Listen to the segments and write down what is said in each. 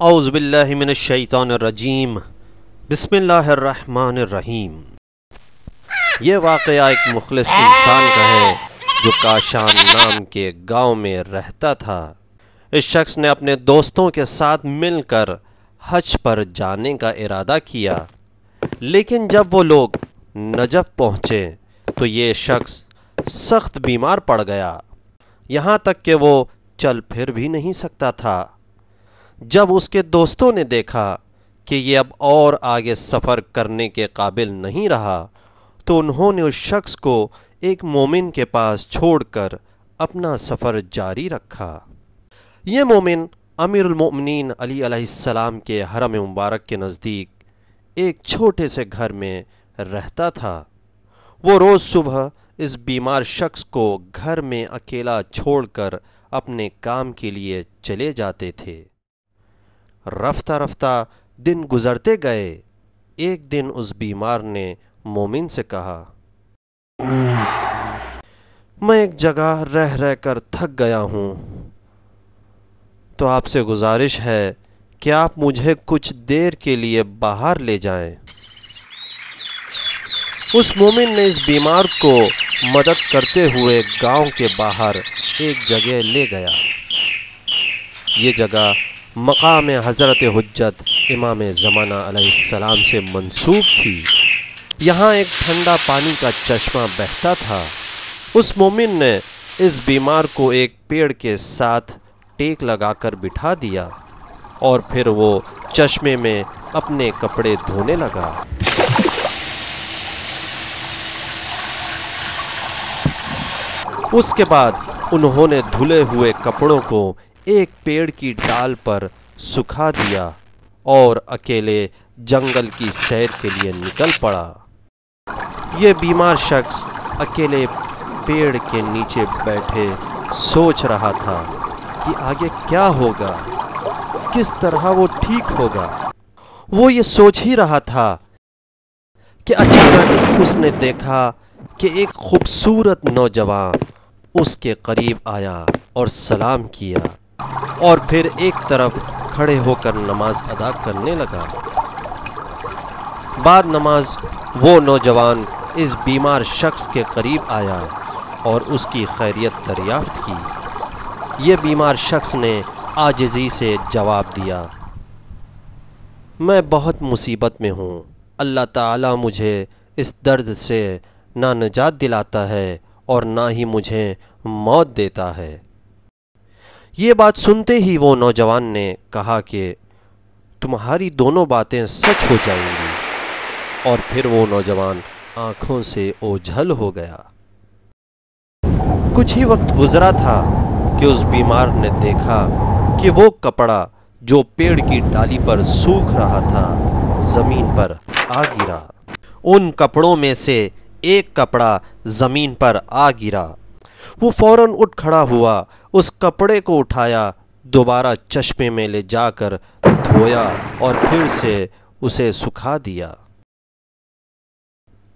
औज़बिल्लिमिनशैतानरजीम बिस्मिल्लाहिर्रहमानिर्रहीम ये वाक़ एक मुखलिस इंसान का है जो काशान नाम के गाँव में रहता था इस शख्स ने अपने दोस्तों के साथ मिलकर हज पर जाने का इरादा किया लेकिन जब वो लोग नजफ़ पहुँचे तो ये शख्स सख्त बीमार पड़ गया यहाँ तक कि वो चल फिर भी नहीं सकता था जब उसके दोस्तों ने देखा कि ये अब और आगे सफ़र करने के काबिल नहीं रहा तो उन्होंने उस शख्स को एक मोमिन के पास छोड़कर अपना सफ़र जारी रखा। ये मोमिन अमीरमिन अली सलाम के हरम मुबारक के नज़दीक एक छोटे से घर में रहता था। वो रोज़ सुबह इस बीमार शख्स को घर में अकेला छोड़कर अपने काम के लिए चले जाते थे। रफ्ता रफ्ता दिन गुजरते गए। एक दिन उस बीमार ने मोमिन से कहा, मैं एक जगह रह रह कर थक गया हूँ। तो आपसे गुजारिश है कि आप मुझे कुछ देर के लिए बाहर ले जाएँ। उस मोमिन ने इस बीमार को मदद करते हुए गाँव के बाहर एक जगह ले गया। ये जगह मकाम हज़रत हजत इमाम ज़माना सलाम से मंसूब थी। यहाँ एक ठंडा पानी का चश्मा बहता था। उस मोमिन ने इस बीमार को एक पेड़ के साथ टेक लगाकर बिठा दिया और फिर वो चश्मे में अपने कपड़े धोने लगा। उसके बाद उन्होंने धुले हुए कपड़ों को एक पेड़ की डाल पर सुखा दिया और अकेले जंगल की सैर के लिए निकल पड़ा। ये बीमार शख्स अकेले पेड़ के नीचे बैठे सोच रहा था कि आगे क्या होगा, किस तरह वो ठीक होगा। वो ये सोच ही रहा था कि अचानक उसने देखा कि एक खूबसूरत नौजवान उसके करीब आया और सलाम किया। और फिर एक तरफ़ खड़े होकर नमाज़ अदा करने लगा। बाद नमाज़, वो नौजवान इस बीमार शख्स के करीब आया और उसकी खैरियत दरियाफ्त की। ये बीमार शख्स ने आजजी से जवाब दिया, मैं बहुत मुसीबत में हूँ। अल्लाह ताला मुझे इस दर्द से ना नजात दिलाता है और ना ही मुझे मौत देता है। ये बात सुनते ही वो नौजवान ने कहा कि तुम्हारी दोनों बातें सच हो जाएँगी। और फिर वो नौजवान आँखों से ओझल हो गया। कुछ ही वक्त गुजरा था कि उस बीमार ने देखा कि वो कपड़ा जो पेड़ की डाली पर सूख रहा था, ज़मीन पर आ गिरा। उन कपड़ों में से एक कपड़ा ज़मीन पर आ गिरा। वो फ़ौरन उठ खड़ा हुआ उस कपड़े को उठाया, दोबारा चश्मे में ले जाकर धोया और फिर से उसे सुखा दिया।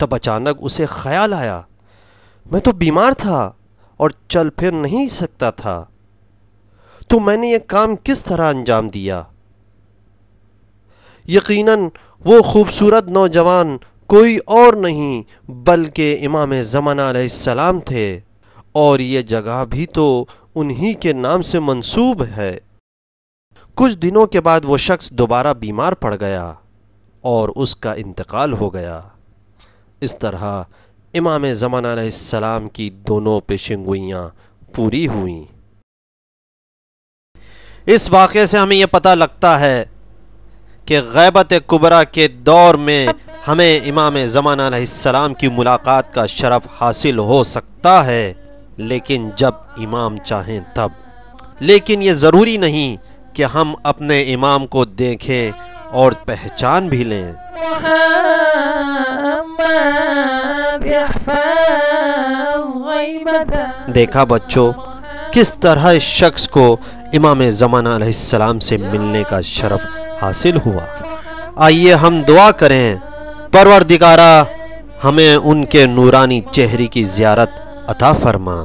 तब अचानक उसे ख्याल आया, मैं तो बीमार था और चल फिर नहीं सकता था। तो मैंने ये काम किस तरह अंजाम दिया? यकीनन, वो खूबसूरत नौजवान कोई और नहीं, बल्कि इमाम ज़माना सलाम थे। और ये जगह भी तो उन्हीं के नाम से मंसूब है। कुछ दिनों के बाद वो शख्स दोबारा बीमार पड़ गया और उसका इंतकाल हो गया। इस तरह इमाम ज़मान सलाम की दोनों पेशंगुइयाँ पूरी हुई। इस वाक़े से हमें यह पता लगता है कि गैबत कुबरा के दौर में हमें इमाम ज़मान सलाम की मुलाकात का शरफ़ हासिल हो सकता है। लेकिन जब इमाम चाहें तब। लेकिन ये ज़रूरी नहीं कि हम अपने इमाम को देखें और पहचान भी लें। देखा बच्चों किस तरह इस शख्स को इमाम ज़माना सलाम से मिलने का शरफ़ हासिल हुआ। आइए हम दुआ करें परवरदिगारा हमें उनके नूरानी चेहरे की ज़ियारत अता फरमा।